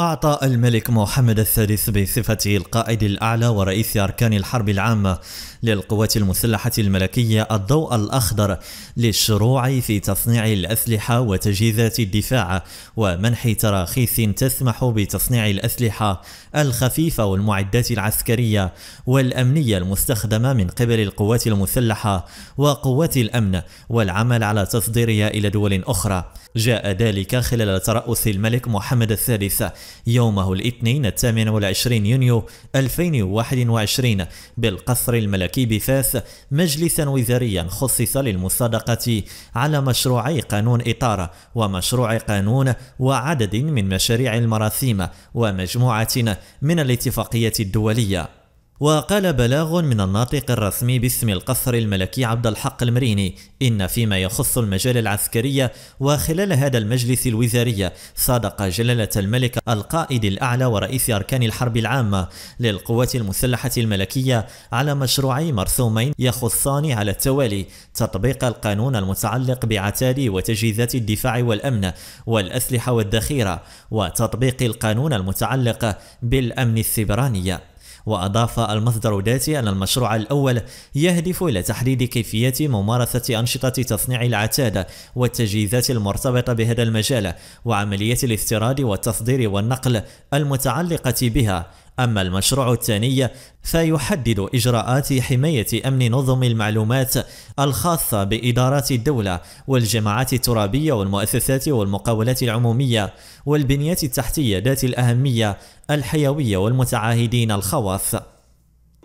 أعطى الملك محمد الثالث بصفته القائد الأعلى ورئيس أركان الحرب العامة للقوات المسلحة الملكية الضوء الأخضر للشروع في تصنيع الأسلحة وتجهيزات الدفاع ومنح تراخيص تسمح بتصنيع الأسلحة الخفيفة والمعدات العسكرية والأمنية المستخدمة من قبل القوات المسلحة وقوات الأمن والعمل على تصديرها إلى دول أخرى. جاء ذلك خلال ترأس الملك محمد الثالث يومه الاثنين الثامن والعشرين يونيو 2021 بالقصر الملكي بفاس مجلسا وزاريا خصص للمصادقة على مشروعي قانون إطار ومشروع قانون وعدد من مشاريع المراسيم ومجموعة من الاتفاقية الدولية. وقال بلاغ من الناطق الرسمي باسم القصر الملكي عبد الحق المريني إن فيما يخص المجال العسكري وخلال هذا المجلس الوزاري صادق جلالة الملك القائد الأعلى ورئيس أركان الحرب العامة للقوات المسلحة الملكية على مشروعي مرسومين يخصان على التوالي تطبيق القانون المتعلق بعتاد وتجهيزات الدفاع والأمن والأسلحة والذخيرة وتطبيق القانون المتعلق بالأمن السيبراني وأضاف المصدر ذاتي أن المشروع الأول يهدف إلى تحديد كيفية ممارسة أنشطة تصنيع العتاد والتجهيزات المرتبطة بهذا المجال وعملية الاستيراد والتصدير والنقل المتعلقة بها. أما المشروع الثاني فيحدد إجراءات حماية أمن نظم المعلومات الخاصة بإدارات الدولة والجماعات الترابية والمؤسسات والمقاولات العمومية والبنيات التحتية ذات الأهمية الحيوية والمتعاهدين الخواص.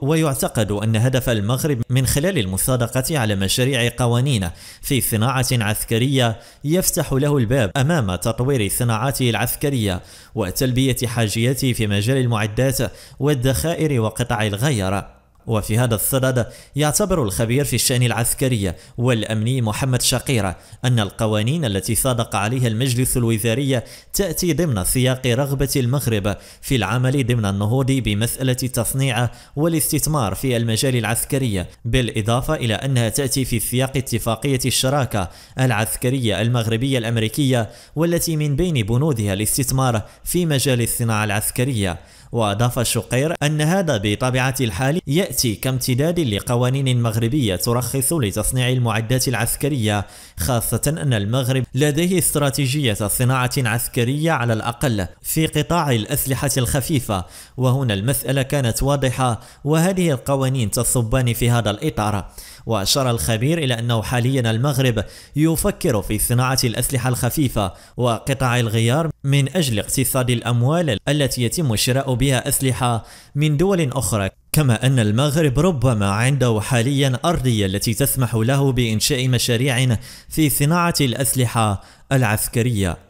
ويعتقد أن هدف المغرب من خلال المصادقة على مشاريع قوانين في صناعة عسكرية يفتح له الباب أمام تطوير صناعاته العسكرية وتلبية حاجياته في مجال المعدات والذخائر وقطع الغير. وفي هذا الصدد يعتبر الخبير في الشأن العسكري والأمني محمد شقيرة أن القوانين التي صادق عليها المجلس الوزاري تأتي ضمن سياق رغبة المغرب في العمل ضمن النهوض بمسألة التصنيع والاستثمار في المجال العسكري بالإضافة إلى أنها تأتي في سياق اتفاقية الشراكة العسكرية المغربية الأمريكية والتي من بين بنودها الاستثمار في مجال الصناعة العسكرية وأضاف شقير أن هذا بطبيعة الحال يأتي كامتداد لقوانين مغربية ترخص لتصنيع المعدات العسكرية خاصة أن المغرب لديه استراتيجية صناعة عسكرية على الأقل في قطاع الأسلحة الخفيفة. وهنا المسألة كانت واضحة وهذه القوانين تصبان في هذا الإطار. وأشار الخبير إلى أنه حاليا المغرب يفكر في صناعة الأسلحة الخفيفة وقطع الغيار من أجل اقتصاد الأموال التي يتم الشراء بها أسلحة من دول أخرى كما أن المغرب ربما عنده حاليا أرضية التي تسمح له بإنشاء مشاريع في صناعة الأسلحة العسكرية.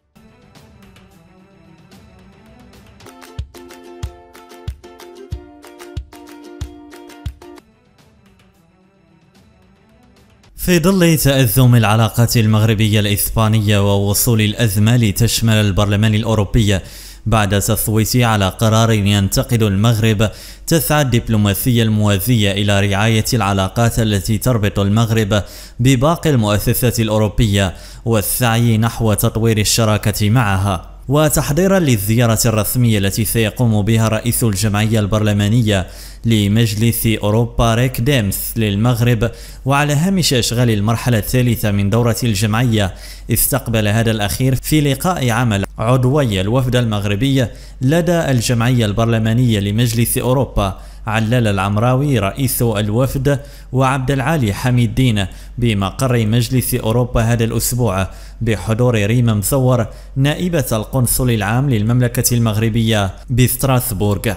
في ظل تأزم العلاقات المغربية الإسبانية ووصول الأزمة لتشمل البرلمان الأوروبي بعد تصويت على قرار ينتقد المغرب تسعى الدبلوماسية الموازية إلى رعاية العلاقات التي تربط المغرب بباقي المؤسسات الأوروبية والسعي نحو تطوير الشراكة معها. وتحضيرا للزيارة الرسمية التي سيقوم بها رئيس الجمعية البرلمانية لمجلس أوروبا ريك ديمس للمغرب. وعلى هامش إشغال المرحلة الثالثة من دورة الجمعية استقبل هذا الأخير في لقاء عمل عضوي الوفد المغربي لدى الجمعية البرلمانية لمجلس أوروبا. علال العمراوي رئيس الوفد وعبد العالي حميد الدين بمقر مجلس أوروبا هذا الأسبوع بحضور ريما مصور نائبة القنصل العام للمملكة المغربية بستراسبورغ.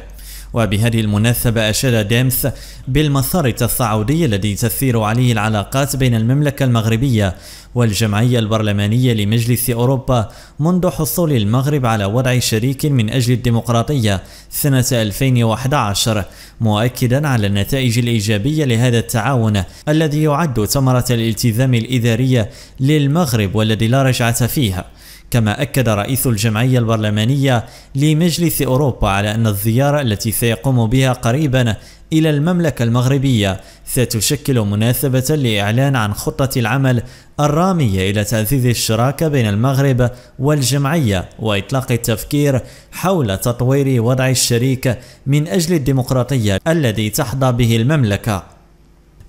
وبهذه المناسبة أشاد ديمس بالمسار التصاعدي الذي تسير عليه العلاقات بين المملكة المغربية والجمعية البرلمانية لمجلس أوروبا منذ حصول المغرب على وضع شريك من أجل الديمقراطية سنة 2011 مؤكدا على النتائج الإيجابية لهذا التعاون الذي يعد ثمرة الالتزام الإداري للمغرب والذي لا رجعة فيه كما أكد رئيس الجمعية البرلمانية لمجلس أوروبا على أن الزيارة التي سيقوم بها قريبا إلى المملكة المغربية ستشكل مناسبة لإعلان عن خطة العمل الرامية إلى تعزيز الشراكة بين المغرب والجمعية وإطلاق التفكير حول تطوير وضع الشريك من أجل الديمقراطية الذي تحظى به المملكة.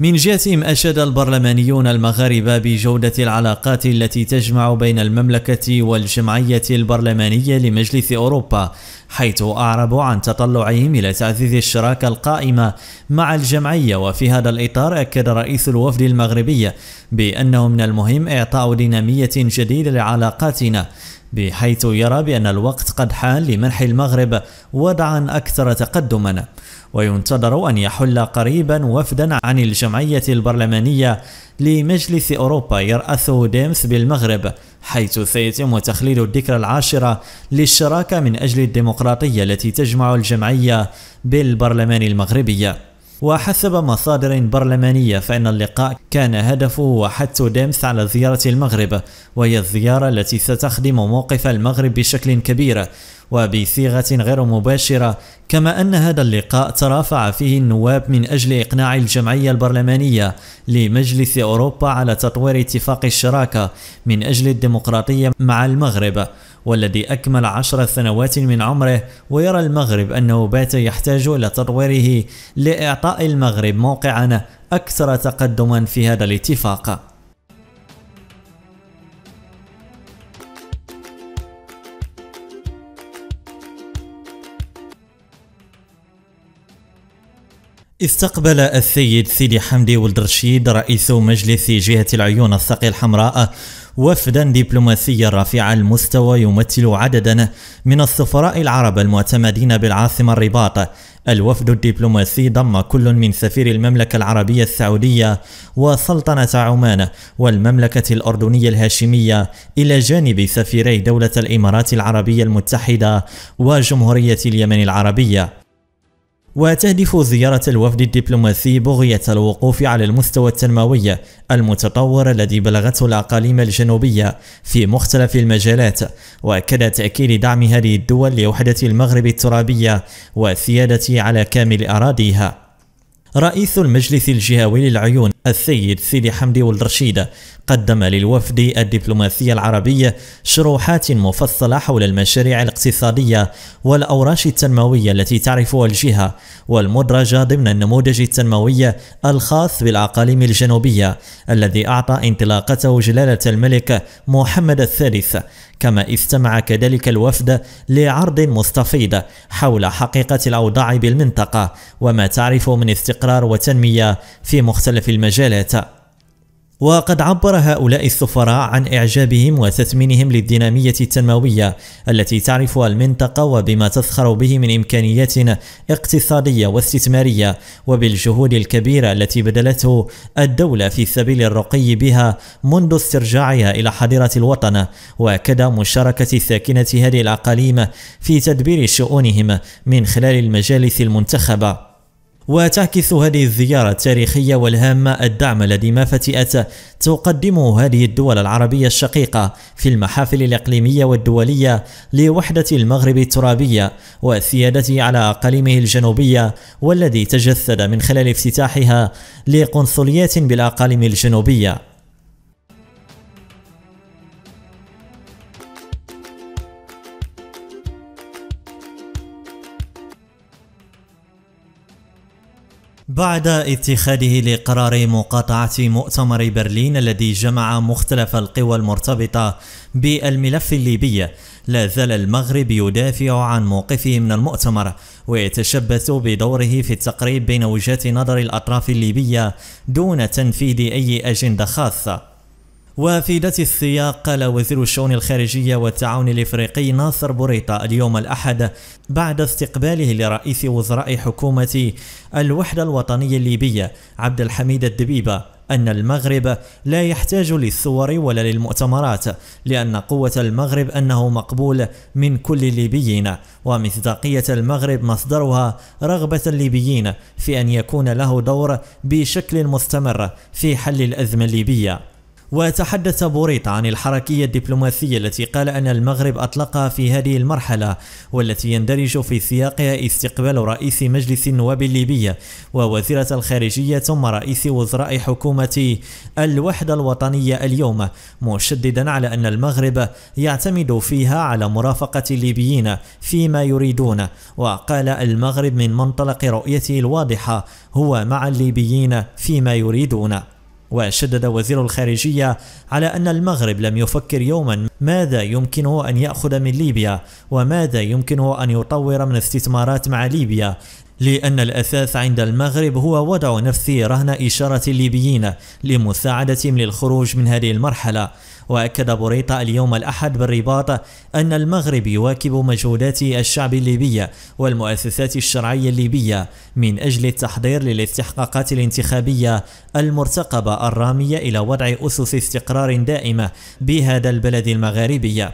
من جهتهم أشاد البرلمانيون المغاربة بجودة العلاقات التي تجمع بين المملكة والجمعية البرلمانية لمجلس أوروبا. حيث أعربوا عن تطلعهم إلى تعزيز الشراكة القائمة مع الجمعية وفي هذا الإطار أكد رئيس الوفد المغربي بأنه من المهم إعطاء دينامية جديدة لعلاقاتنا بحيث يرى بأن الوقت قد حان لمنح المغرب وضعا أكثر تقدما. وينتظر أن يحل قريبا وفدا عن الجمعية البرلمانية لمجلس أوروبا يرأسه ديمس بالمغرب. حيث سيتم تخليد الذكرى العاشرة للشراكة من أجل الديمقراطية التي تجمع الجمعية بالبرلمان المغربي. وحسب مصادر برلمانية فإن اللقاء كان هدفه حث ديمس على زيارة المغرب وهي الزيارة التي ستخدم موقف المغرب بشكل كبير وبصيغة غير مباشرة كما أن هذا اللقاء ترافع فيه النواب من أجل إقناع الجمعية البرلمانية لمجلس أوروبا على تطوير اتفاق الشراكة من أجل الديمقراطية مع المغرب. والذي أكمل عشر سنوات من عمره ويرى المغرب أنه بات يحتاج إلى تطويره لإعطاء المغرب موقعا أكثر تقدما في هذا الاتفاق. استقبل السيد سيدي حمدي ولد رشيد رئيس مجلس جهة العيون السقي الحمراء وفدا دبلوماسيا رفيع المستوى يمثل عددا من السفراء العرب المعتمدين بالعاصمة الرباط. الوفد الدبلوماسي ضم كل من سفير المملكة العربية السعودية وسلطنة عمان والمملكة الأردنية الهاشمية إلى جانب سفيري دولة الإمارات العربية المتحدة وجمهورية اليمن العربية. وتهدف زيارة الوفد الدبلوماسي بغية الوقوف على المستوى التنموي المتطور الذي بلغته الأقاليم الجنوبية في مختلف المجالات وأكد تأكيد دعم هذه الدول لوحدة المغرب الترابية والسيادة على كامل أراضيها. رئيس المجلس الجهوي للعيون السيد سيدي حمدي ولد رشيد قدم للوفد الدبلوماسي العربي شروحات مفصلة حول المشاريع الاقتصادية والأوراش التنموية التي تعرفها الجهة والمدرجة ضمن النموذج التنموي الخاص بالأقاليم الجنوبية الذي أعطى انطلاقته جلالة الملك محمد الثالث. كما استمع كذلك الوفد لعرض مستفيض حول حقيقة الأوضاع بالمنطقة وما تعرف من استقرار وتنمية في مختلف المجالات. وقد عبر هؤلاء السفراء عن إعجابهم وتثمينهم للدينامية التنموية التي تعرفها المنطقة وبما تسخر به من إمكانيات اقتصادية واستثمارية وبالجهود الكبيرة التي بذلته الدولة في سبيل الرقي بها منذ استرجاعها إلى حضيرة الوطن وكذا مشاركة ساكنة هذه الأقاليم في تدبير شؤونهم من خلال المجالس المنتخبة. وتعكس هذه الزيارة التاريخية والهامة الدعم الذي ما فتئت تقدمه هذه الدول العربية الشقيقة في المحافل الإقليمية والدولية لوحدة المغرب الترابية والسيادة على أقاليمه الجنوبية والذي تجسد من خلال افتتاحها لقنصليات بالأقاليم الجنوبية. بعد اتخاذه لقرار مقاطعة مؤتمر برلين الذي جمع مختلف القوى المرتبطة بالملف الليبي لا زال المغرب يدافع عن موقفه من المؤتمر ويتشبث بدوره في التقريب بين وجهات نظر الأطراف الليبية دون تنفيذ أي أجندة خاصة. وفي ذات السياق قال وزير الشؤون الخارجية والتعاون الإفريقي ناصر بوريطة اليوم الأحد بعد استقباله لرئيس وزراء حكومة الوحدة الوطنية الليبية عبد الحميد الدبيبة أن المغرب لا يحتاج للصور ولا للمؤتمرات لأن قوة المغرب أنه مقبول من كل الليبيين ومصداقية المغرب مصدرها رغبة الليبيين في أن يكون له دور بشكل مستمر في حل الأزمة الليبية. وتحدث بوريطة عن الحركية الدبلوماسية التي قال أن المغرب أطلقها في هذه المرحلة والتي يندرج في سياقها استقبال رئيس مجلس النواب الليبية ووزيرة الخارجية ثم رئيس وزراء حكومة الوحدة الوطنية اليوم مشددا على أن المغرب يعتمد فيها على مرافقة الليبيين فيما يريدون. وقال المغرب من منطلق رؤيته الواضحة هو مع الليبيين فيما يريدون. وشدد وزير الخارجية على أن المغرب لم يفكر يوما ماذا يمكنه أن يأخذ من ليبيا وماذا يمكنه أن يطور من استثمارات مع ليبيا لأن الأساس عند المغرب هو وضع نفسه رهن إشارة الليبيين لمساعدتهم للخروج من هذه المرحلة. وأكد بوريطة اليوم الأحد بالرباط أن المغرب يواكب مجهودات الشعب الليبي والمؤسسات الشرعية الليبية من أجل التحضير للاستحقاقات الانتخابية المرتقبة الرامية إلى وضع أسس استقرار دائمة بهذا البلد المغاربي.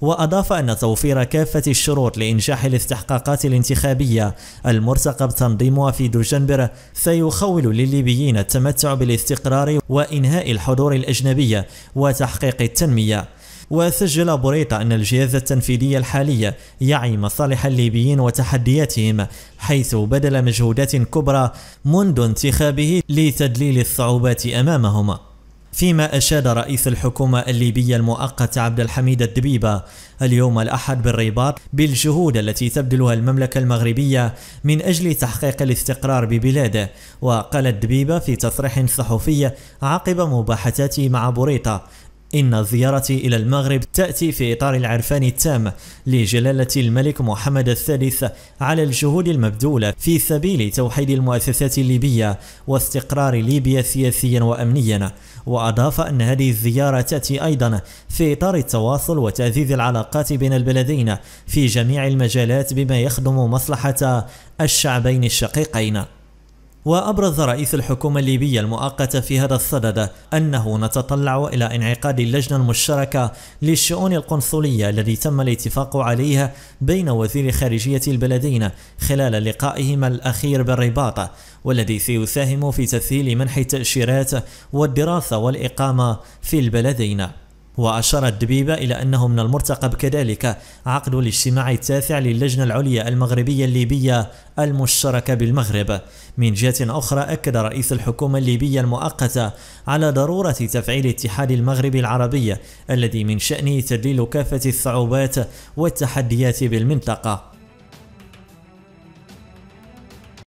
وأضاف أن توفير كافة الشروط لإنجاح الاستحقاقات الانتخابية المرتقب تنظيمها في دجنبر سيخول للليبيين التمتع بالاستقرار وإنهاء الحضور الأجنبي وتحقيق التنمية. وسجل بوريطة أن الجهاز التنفيذي الحالي يعي مصالح الليبيين وتحدياتهم حيث بذل مجهودات كبرى منذ انتخابه لتدليل الصعوبات أمامهم. فيما أشاد رئيس الحكومة الليبية المؤقت عبد الحميد الدبيبة اليوم الأحد بالرباط بالجهود التي تبذلها المملكة المغربية من أجل تحقيق الاستقرار ببلاده. وقال الدبيبة في تصريح صحفي عقب مباحثاته مع بوريطة إن زيارتي إلى المغرب تأتي في إطار العرفان التام لجلالة الملك محمد الثالث على الجهود المبذولة في سبيل توحيد المؤسسات الليبية واستقرار ليبيا سياسيا وأمنيا. وأضاف أن هذه الزيارة تأتي أيضا في إطار التواصل وتعزيز العلاقات بين البلدين في جميع المجالات بما يخدم مصلحة الشعبين الشقيقين. وأبرز رئيس الحكومة الليبية المؤقتة في هذا الصدد أنه نتطلع إلى انعقاد اللجنة المشتركة للشؤون القنصلية الذي تم الاتفاق عليها بين وزير خارجية البلدين خلال لقائهما الأخير بالرباط والذي سيساهم في تسهيل منح التأشيرات والدراسة والإقامة في البلدين. وأشار الدبيبة إلى أنه من المرتقب كذلك. عقد الاجتماع التاسع للجنة العليا المغربية الليبية المشتركة بالمغرب. من جهة أخرى أكد رئيس الحكومة الليبية المؤقتة على ضرورة تفعيل اتحاد المغرب العربي الذي من شأنه تدليل كافة الصعوبات والتحديات بالمنطقة.